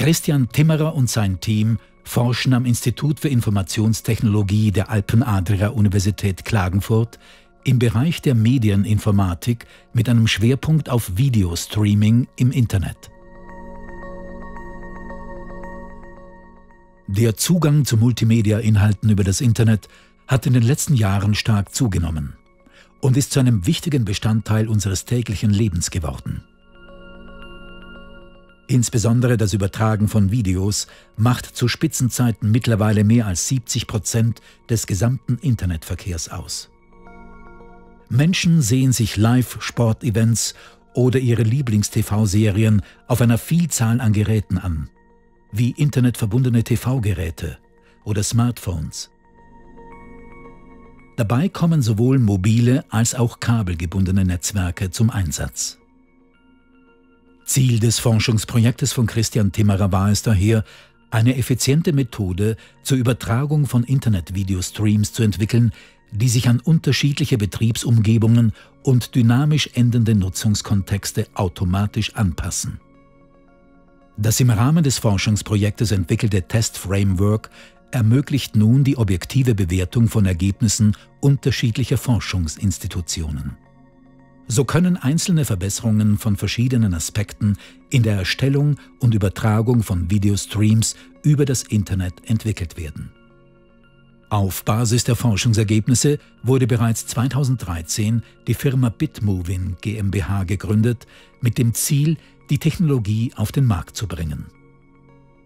Christian Timmerer und sein Team forschen am Institut für Informationstechnologie der Alpen-Adria-Universität Klagenfurt im Bereich der Medieninformatik mit einem Schwerpunkt auf Videostreaming im Internet. Der Zugang zu Multimedia-Inhalten über das Internet hat in den letzten Jahren stark zugenommen und ist zu einem wichtigen Bestandteil unseres täglichen Lebens geworden. Insbesondere das Übertragen von Videos macht zu Spitzenzeiten mittlerweile mehr als 70 Prozent des gesamten Internetverkehrs aus. Menschen sehen sich Live-Sportevents oder ihre Lieblings-TV-Serien auf einer Vielzahl an Geräten an, wie internetverbundene TV-Geräte oder Smartphones. Dabei kommen sowohl mobile als auch kabelgebundene Netzwerke zum Einsatz. Ziel des Forschungsprojektes von Christian Timmerer war es daher, eine effiziente Methode zur Übertragung von Internet-Videostreams zu entwickeln, die sich an unterschiedliche Betriebsumgebungen und dynamisch ändernde Nutzungskontexte automatisch anpassen. Das im Rahmen des Forschungsprojektes entwickelte Test-Framework ermöglicht nun die objektive Bewertung von Ergebnissen unterschiedlicher Forschungsinstitutionen. So können einzelne Verbesserungen von verschiedenen Aspekten in der Erstellung und Übertragung von Videostreams über das Internet entwickelt werden. Auf Basis der Forschungsergebnisse wurde bereits 2013 die Firma Bitmovin GmbH gegründet, mit dem Ziel, die Technologie auf den Markt zu bringen.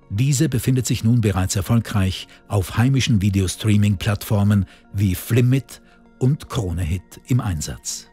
Diese befindet sich nun bereits erfolgreich auf heimischen Videostreaming-Plattformen wie Flimit und Kronehit im Einsatz.